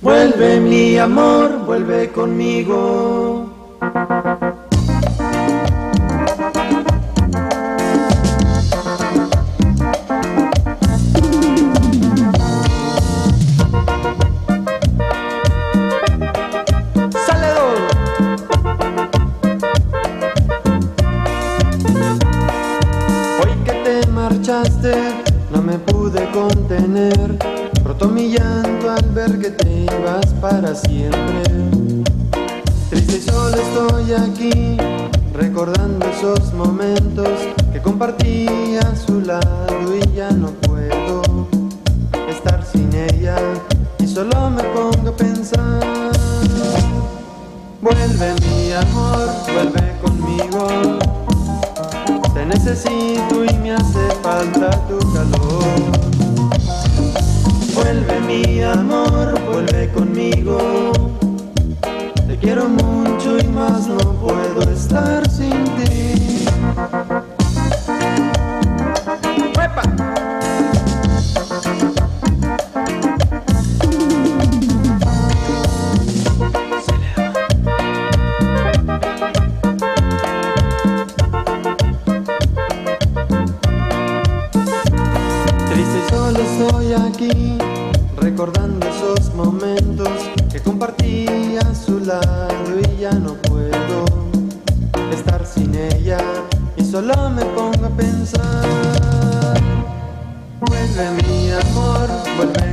Vuelve mi amor, vuelve conmigo. Hoy que te marchaste, no me pude contener. Roto mi llanto al ver que te ibas para siempre. Triste y solo estoy aquí, recordando esos momentos que compartí a su lado y ya no puedo estar sin ella. Y solo me pongo a pensar. Vuelve mi amor, vuelve conmigo. Te necesito y me hace falta tu solo estoy aquí, recordando esos momentos que compartí a su lado y ya no puedo estar sin ella y solo me pongo a pensar. Vuelve mi amor, vuelve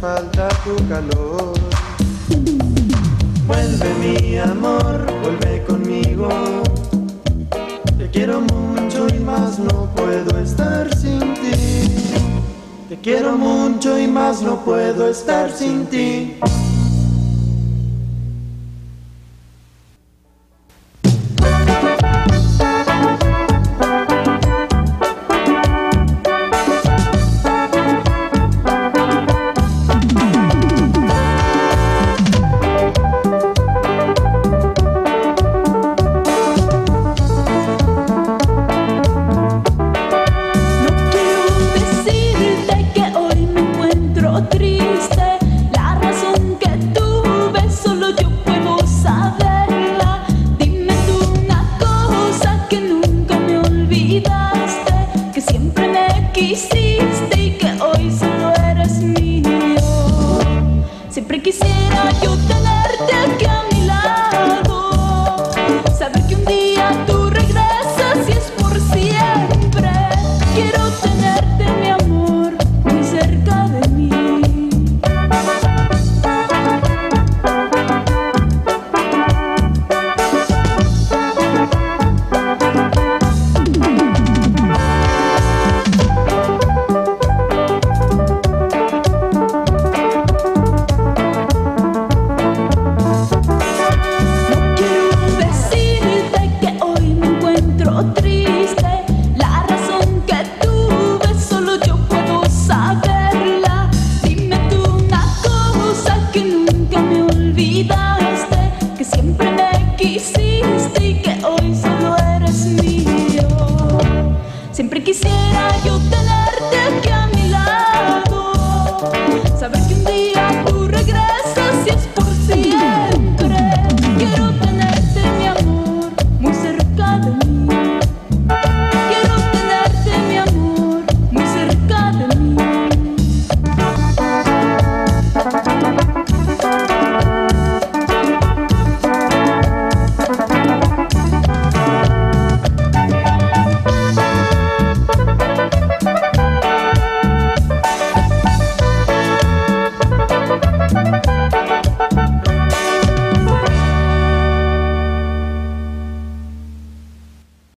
falta tu calor. Vuelve mi amor, vuelve conmigo. Te quiero mucho y más no puedo estar sin ti. Te quiero mucho y más no puedo estar sin ti. que nunca me olvidaste, que siempre me quisiste y que hoy solo eres mío. Siempre quisiera yo tenerte aquí.